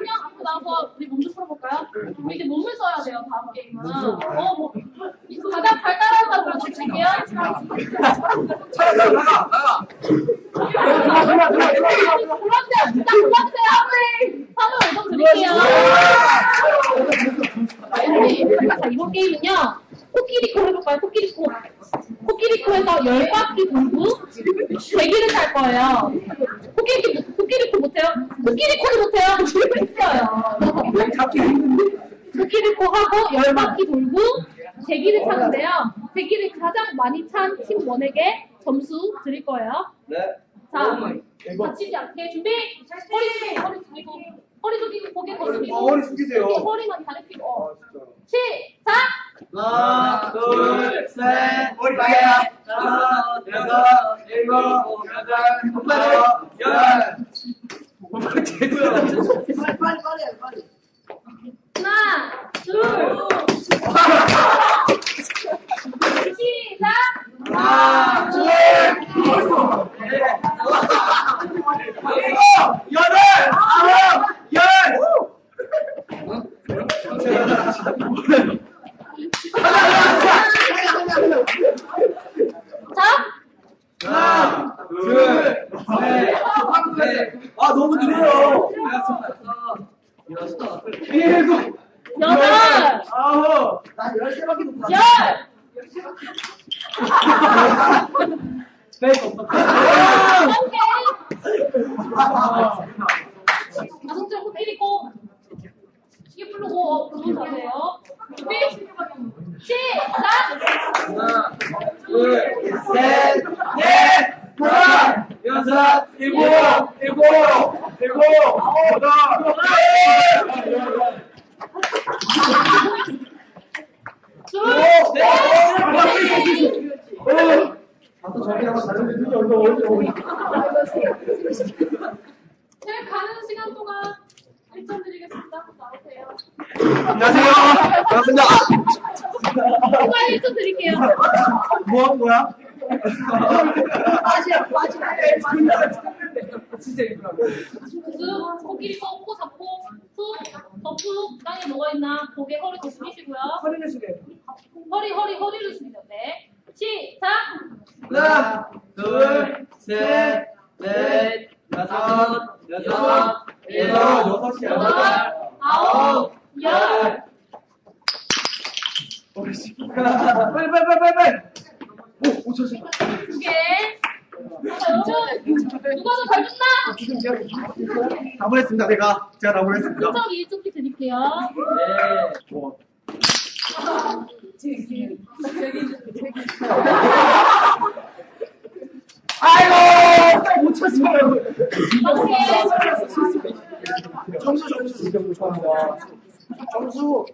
그냥 앞으로 나와서 우리 몸좀 풀어볼까요? 우리 이제 몸을 써야 돼요 다음 게임은. 어, 뭐 가장 잘 따라하는 사람 드릴게요. 나가 나가. 골라주세요. 진짜 골라주세요. 선물 5점 드릴게요. 자, 이번 게임은요. 코끼리코 해볼까요? 코끼리코. 코끼리코에서 열 바퀴 돌고 대기를 탈 거예요. 코끼리, 코 끼리코 못해요? 코끼리코를 못해요? 있어요. 잡기 힘든데. 코끼리코 하고 열 바퀴 돌고 대기를 차는데요. 대기를 가장 많이 찬 팀 원에게 점수 드릴 거예요. 네. 자, 다치지 않게 준비. 허리 숙이고, 허리 숙이고, 허리 숙이고, 고개 더 숙이고. 어, 허리 숙이세요. 허리만 다리 펴고. 어. 진짜. 시작. 하나, 둘, 셋, 머리 다야. 다섯, 여섯, 일곱, 여덟, 아홉, 열. 빨리 빨리 빨리 빨리. 하나, 둘, 시작. 하나, 둘, 셋, 일곱, 여덟, 아홉, 열. 자, 하나, 둘, 셋, 넷. 아 너무 느려요. 일곱, 여덟, 아홉. 나 열세 바퀴 못 열. 오케이. 가성적 코끼리코. 시계 풀고 부분 자세요. 준비. 시작. 하나, 둘, 셋, 넷, 다섯, 여섯, 일곱, 일곱, 일곱, 여덟, 둘, 오, 네. 셋. 가서 저기 한번 다른데 눈이 얼마 어디 제가 가는 시간 동안 1점 드리겠습니다. 나오세요. 안녕하세요. 반갑습니다. 추가 1점 드릴게요. 뭐 하는 거야? 빠지야, 빠 진짜 이쁘다. 쑥, 코끼리 코, 코 잡고, 툭, 덮툭, 땅에 뭐가 있나, 고개 허리 더 숙이시고요. 허리를 숙여. 허리, 허리, 허리를 숙이죠. 네. 시작! 하나, 둘, 셋, 넷, 다섯, 여섯, 일곱, 여섯이야. 여덟, 아홉, 열. 빨리 빨리 빨리 빨리 빨리. 오, 오, 저 저. 두 개. 누가 더잘 줬나? 다 보냈습니다. 내가 제가 다 보냈습니다. 수정 1점씩 드릴게요. 네. 뭐. 아이고 못 쳤어요. 점수 점수 점수.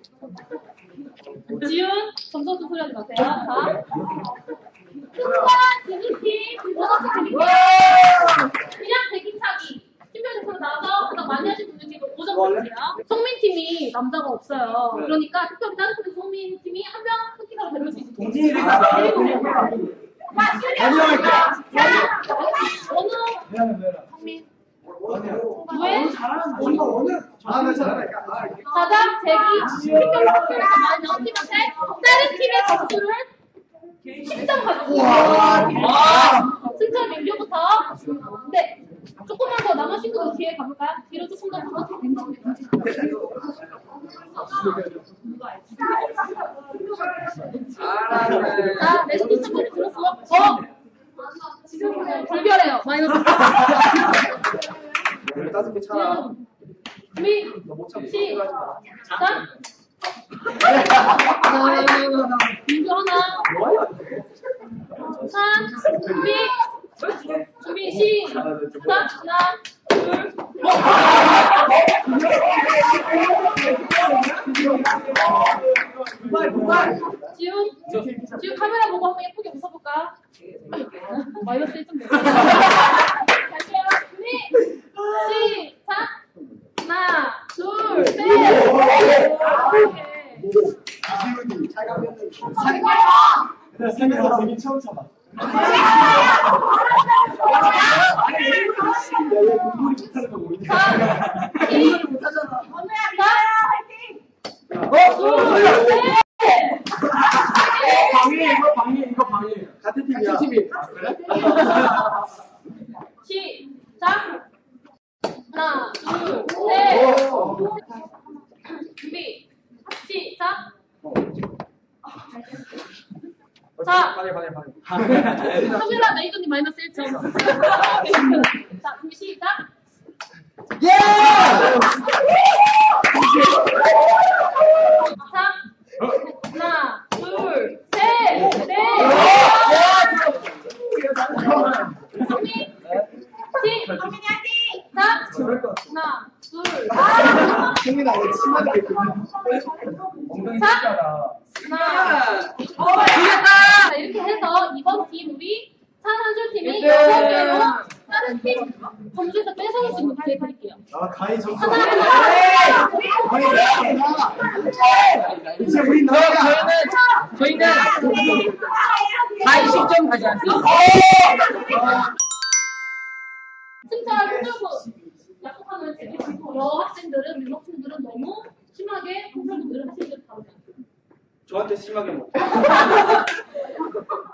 지훈, 점수 좀 소리하지 마세요. 자. 승관, 대기팀, 드릴게요. 그냥 대기차기. 팀별 대표로 나와서 가장 많이 하신 분들께 5점 드릴게요. 성민팀이 남자가 없어요. 그러니까 특별히 다른 팀에서 성민팀이 한명 승기사로 데려올 수 있습니다. 동진이를 자, 원우, 미안해 미안해. 성민. 왜? 잘하는 거 오늘 아나 잘하니까. 가장 대기 팀별로 특별해서 많이 나온 팀한테 다른 팀의 점수를 10점 가지고 와 민규부터 네 조금만 더 남은 친구들 뒤에 가볼까요? 뒤로 조금 더 가서 자 내신 첫 번째 들었어? 어? 불결해요 마이너스 열다섯 개 차. 준비. 시작 민규 하나? 삼 준비 준비 시작 하나 둘 정말 정말. 지훈 지훈 카메라 보고 한번 예쁘게 웃어볼까? 마이너스 1점 내 갈게요. 준비 시작! 하나 둘셋. 지훈이. 잘 가면 나 살면서 재미 처음 참아. 공부를 못하는 거 모르냐? 이 자, 방해 방해 방해. 카메라 메이저님 마이너스 1점. 자, 준비 시작. 예! 자, 하나, 둘, 셋, 넷, 준비, 시, 자, 저럴 것 같아. 하나, 둘, 승민아 이거 심하게 엉덩이 자. 잖아 하나. 자, 이렇게 해서 이번 팀 우리 차산주 팀이 네. 여섯 개로 다른 팀 점수에서 뺏어올 수 있는 기회 드릴게요. 아 가위 점수. 하나, 가위 이제 우리 너야. 저희는 다 20점 가져왔어요. 승자 힘들고 약속하는 책이 그 여 학생들은 우리 학생들은 너무 심하게 선생님들은 학생들 다루지 않습니다. 저한테 심하게 먹고.